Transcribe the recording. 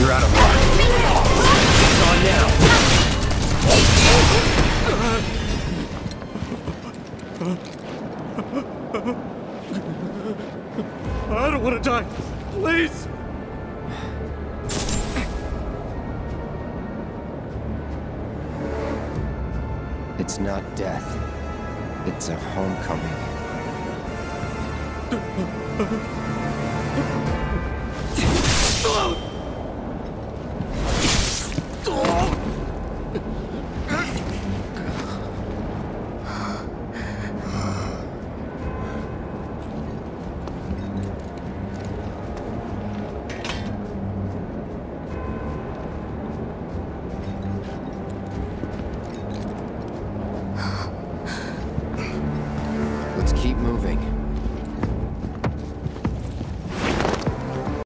You're out of luck. It's on now. I don't want to die. Please. It's not death. It's a homecoming. Keep moving.